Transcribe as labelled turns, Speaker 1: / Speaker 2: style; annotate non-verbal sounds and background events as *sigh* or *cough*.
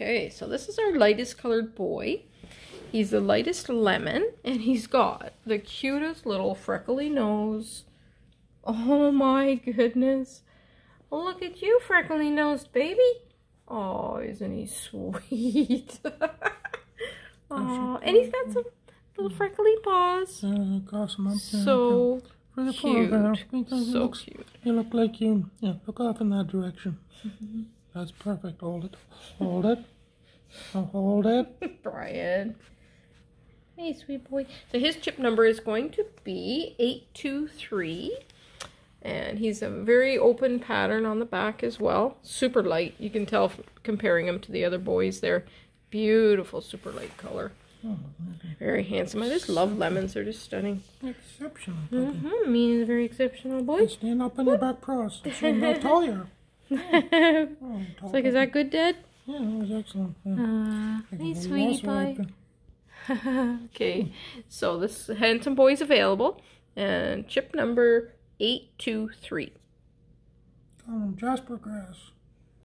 Speaker 1: Okay, so this is our lightest colored boy. He's the lightest lemon, and he's got the cutest little freckly nose. Oh my goodness. Look at you, freckly nosed baby. Oh, isn't he sweet? *laughs* oh, and he's got some little freckly paws. So cute.
Speaker 2: photograph, because you
Speaker 1: So
Speaker 2: look,
Speaker 1: cute.
Speaker 2: you look like you. Yeah, look off in that direction. Mm-hmm. That's perfect. Hold it. Hold it. Hold it. *laughs*
Speaker 1: Brian. Hey, sweet boy. So his chip number is going to be 823. And he's a very open pattern on the back as well. Super light. You can tell comparing him to the other boys. They're beautiful, super light color.
Speaker 2: Oh,
Speaker 1: Very handsome. I just love lemons. They're just stunning.
Speaker 2: exceptional.
Speaker 1: Mm-hmm. Me is a very exceptional boy.
Speaker 2: Stand up on your back paws. Show how tall you are. *laughs*
Speaker 1: it's
Speaker 2: Oh,
Speaker 1: like, is that good, Dad?
Speaker 2: Yeah, that was excellent. Yeah.
Speaker 1: Uh, hey, sweetie boy. *laughs* okay, so this handsome boy is available, and chip number eight two three.
Speaker 2: Call him Jasper Grass.